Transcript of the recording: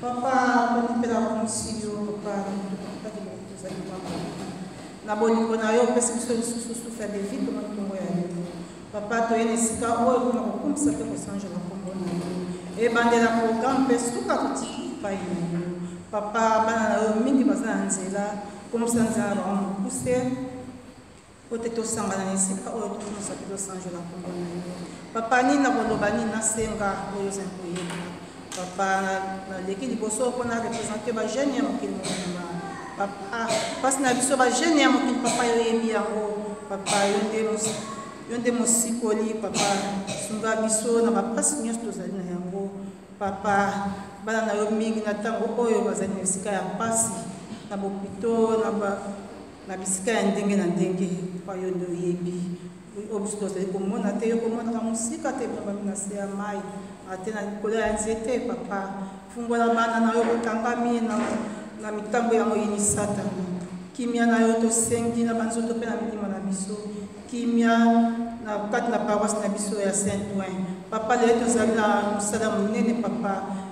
Papa, tondipela mwasi yo, papa, tozali papa. Na bolingo na yo, opesi biso lisusu susu ya David, tomoni nkombo ya yo. Papa, toye na esika oyo mpona kokumisa mpe kosanjola nkombo na yo. Ebandela programe mpe suka kotiki epai na yo. Papa, bana na yo mingi baza na nzela, komisa nzela na bango mokuse, mpo te tosangana na esika oyo tomonisa mpe tosanjola nkombo na yo papa nini na koloba nini nasenga oyo ozali koyeba papa naleki liboso mpo na represente bajeune ya mokili mobimba papa mpasi na biso bajeune ya mokili papa yo oyebi yango papa yo nde yo nde mosikoli papa sunga biso na bapasi nyonso tozali na yango papa bana na yo mingi na ntango oyo bazali na esika ya mpasi na bopito na na bisika ya ndenge na ndenge mpo yo nde oyebi oyo biso tozali komona te yo komonaka mosika te babami na se ya mai ate na likolo ya nzete papa fungola bana na yo bokangami na mitambo yango yini satana kimia na yo tosengi na banzoto mpe na milimo na biso kimia na kati na paroisse na biso ya saint oin papa lelo tozali na mosala monene papa